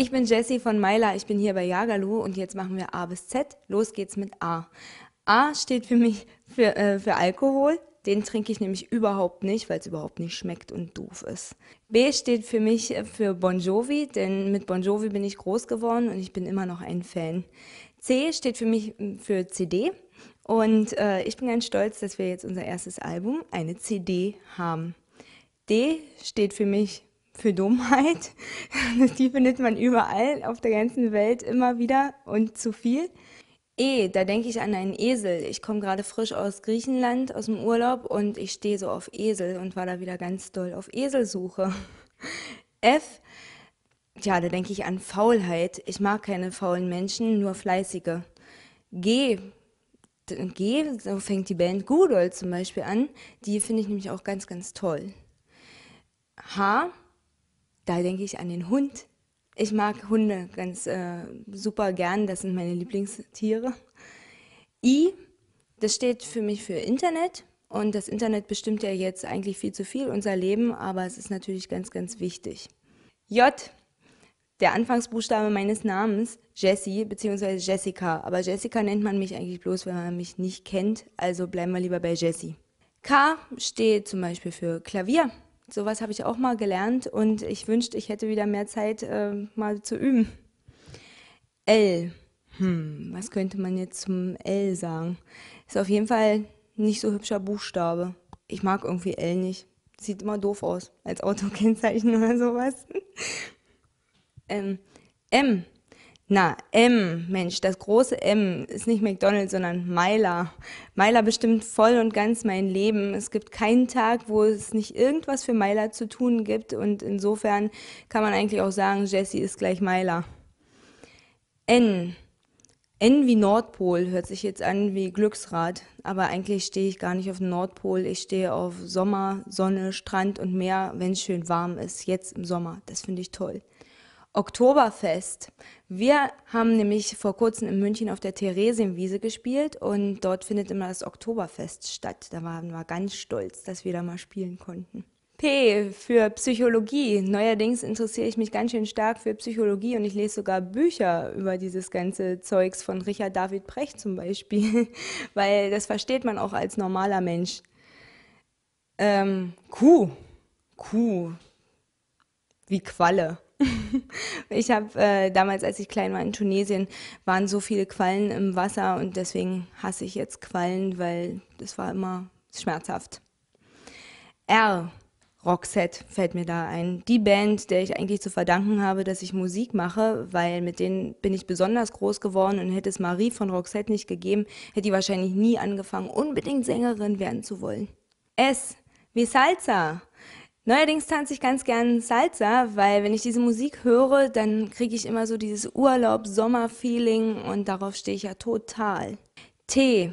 Ich bin Jessie von Myla, ich bin hier bei Jagalu und jetzt machen wir A bis Z. Los geht's mit A. A steht für mich für, äh, für Alkohol. Den trinke ich nämlich überhaupt nicht, weil es überhaupt nicht schmeckt und doof ist. B steht für mich äh, für Bon Jovi, denn mit Bon Jovi bin ich groß geworden und ich bin immer noch ein Fan. C steht für mich hm, für CD und äh, ich bin ganz stolz, dass wir jetzt unser erstes Album, eine CD, haben. D steht für mich für Dummheit. Die findet man überall auf der ganzen Welt immer wieder und zu viel. E, da denke ich an einen Esel. Ich komme gerade frisch aus Griechenland, aus dem Urlaub und ich stehe so auf Esel und war da wieder ganz doll auf Eselsuche. F, ja, da denke ich an Faulheit. Ich mag keine faulen Menschen, nur fleißige. G, G, so fängt die Band Gudol zum Beispiel an. Die finde ich nämlich auch ganz, ganz toll. H, da denke ich an den Hund. Ich mag Hunde ganz äh, super gern, das sind meine Lieblingstiere. I, das steht für mich für Internet und das Internet bestimmt ja jetzt eigentlich viel zu viel unser Leben, aber es ist natürlich ganz, ganz wichtig. J, der Anfangsbuchstabe meines Namens, Jessie bzw. Jessica, aber Jessica nennt man mich eigentlich bloß, wenn man mich nicht kennt, also bleiben wir lieber bei Jessie. K steht zum Beispiel für Klavier. Sowas habe ich auch mal gelernt und ich wünschte, ich hätte wieder mehr Zeit, äh, mal zu üben. L. Hm, was könnte man jetzt zum L sagen? Ist auf jeden Fall nicht so hübscher Buchstabe. Ich mag irgendwie L nicht. Sieht immer doof aus, als Autokennzeichen oder sowas. ähm, M. Na, M, Mensch, das große M ist nicht McDonald's, sondern Myla. Myla bestimmt voll und ganz mein Leben. Es gibt keinen Tag, wo es nicht irgendwas für Myla zu tun gibt und insofern kann man eigentlich auch sagen, Jessie ist gleich Myla. N. N wie Nordpol hört sich jetzt an wie Glücksrad, aber eigentlich stehe ich gar nicht auf dem Nordpol. Ich stehe auf Sommer, Sonne, Strand und Meer, wenn es schön warm ist, jetzt im Sommer. Das finde ich toll. Oktoberfest. Wir haben nämlich vor kurzem in München auf der Theresienwiese gespielt und dort findet immer das Oktoberfest statt. Da waren wir ganz stolz, dass wir da mal spielen konnten. P für Psychologie. Neuerdings interessiere ich mich ganz schön stark für Psychologie und ich lese sogar Bücher über dieses ganze Zeugs von Richard David Precht zum Beispiel, weil das versteht man auch als normaler Mensch. Ähm, Kuh. Kuh. Wie Qualle. Ich habe äh, damals, als ich klein war in Tunesien, waren so viele Quallen im Wasser und deswegen hasse ich jetzt Quallen, weil das war immer schmerzhaft. R. Roxette fällt mir da ein. Die Band, der ich eigentlich zu verdanken habe, dass ich Musik mache, weil mit denen bin ich besonders groß geworden und hätte es Marie von Roxette nicht gegeben, hätte ich wahrscheinlich nie angefangen, unbedingt Sängerin werden zu wollen. S. Wie Salsa. Neuerdings tanze ich ganz gern Salsa, weil wenn ich diese Musik höre, dann kriege ich immer so dieses Urlaub-Sommer-Feeling und darauf stehe ich ja total. T,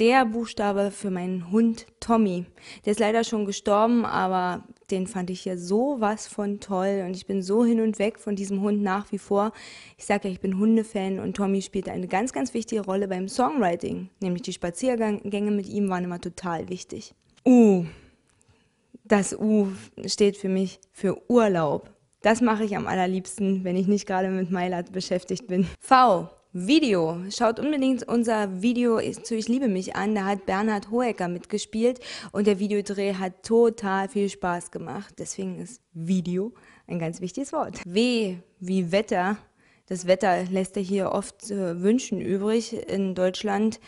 der Buchstabe für meinen Hund Tommy. Der ist leider schon gestorben, aber den fand ich ja so was von toll und ich bin so hin und weg von diesem Hund nach wie vor. Ich sage ja, ich bin Hundefan und Tommy spielt eine ganz, ganz wichtige Rolle beim Songwriting, nämlich die Spaziergänge mit ihm waren immer total wichtig. Uh, das U steht für mich für Urlaub. Das mache ich am allerliebsten, wenn ich nicht gerade mit Mailand beschäftigt bin. V. Video. Schaut unbedingt unser Video zu Ich liebe mich an. Da hat Bernhard Hohecker mitgespielt und der Videodreh hat total viel Spaß gemacht. Deswegen ist Video ein ganz wichtiges Wort. W wie Wetter. Das Wetter lässt ja hier oft äh, Wünschen übrig in Deutschland.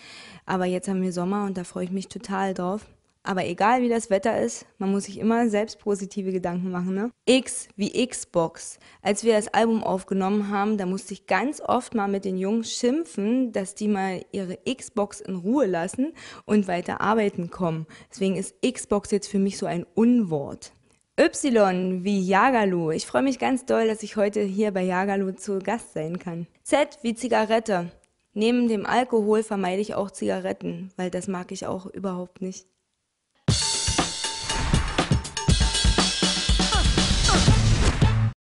Aber jetzt haben wir Sommer und da freue ich mich total drauf. Aber egal wie das Wetter ist, man muss sich immer selbst positive Gedanken machen. Ne? X wie Xbox. Als wir das Album aufgenommen haben, da musste ich ganz oft mal mit den Jungs schimpfen, dass die mal ihre Xbox in Ruhe lassen und weiter arbeiten kommen. Deswegen ist Xbox jetzt für mich so ein Unwort. Y wie Jagalu. Ich freue mich ganz doll, dass ich heute hier bei Jagalu zu Gast sein kann. Z wie Zigarette. Neben dem Alkohol vermeide ich auch Zigaretten, weil das mag ich auch überhaupt nicht.